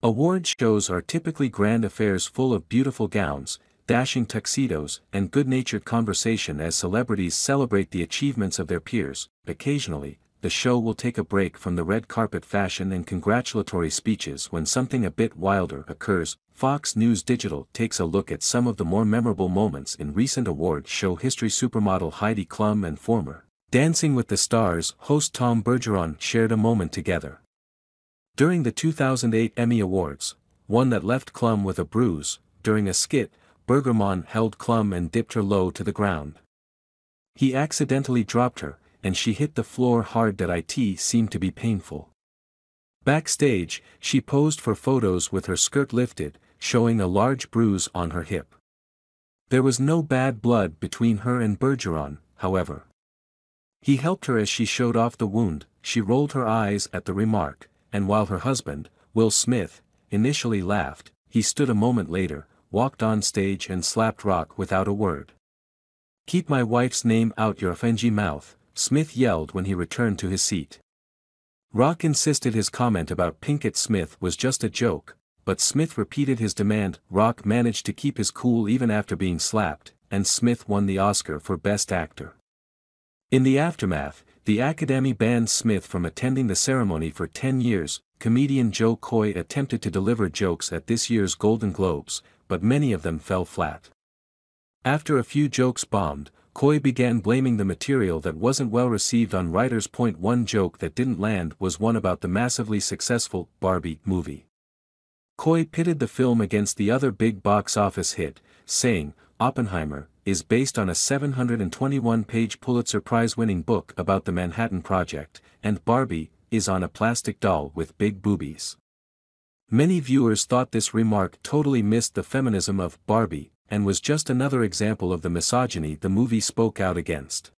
Award shows are typically grand affairs full of beautiful gowns, dashing tuxedos, and good-natured conversation as celebrities celebrate the achievements of their peers. Occasionally, the show will take a break from the red carpet fashion and congratulatory speeches when something a bit wilder occurs. Fox News Digital takes a look at some of the more memorable moments in recent award show history supermodel Heidi Klum and former Dancing with the Stars host Tom Bergeron shared a moment together. During the 2008 Emmy Awards, one that left Klum with a bruise, during a skit, Bergeron held Klum and dipped her low to the ground. He accidentally dropped her, and she hit the floor hard that it seemed to be painful. Backstage, she posed for photos with her skirt lifted, showing a large bruise on her hip. There was no bad blood between her and Bergeron, however. He helped her as she showed off the wound, she rolled her eyes at the remark, and while her husband, Will Smith, initially laughed, he stood a moment later, walked on stage and slapped Rock without a word. Keep my wife's name out your FNG mouth, Smith yelled when he returned to his seat. Rock insisted his comment about Pinkett Smith was just a joke, but Smith repeated his demand. Rock managed to keep his cool even after being slapped, and Smith won the Oscar for Best Actor. In the aftermath, the Academy banned Smith from attending the ceremony for 10 years. Comedian Jo Koy attempted to deliver jokes at this year's Golden Globes, but many of them fell flat. After a few jokes bombed, Koy began blaming the material that wasn't well received on writers. Point one joke that didn't land was one about the massively successful Barbie movie. Koy pitted the film against the other big box office hit, saying, Oppenheimer, is based on a 721-page Pulitzer Prize-winning book about the Manhattan Project, and Barbie, is on a plastic doll with big boobies. Many viewers thought this remark totally missed the feminism of Barbie, and was just another example of the misogyny the movie spoke out against.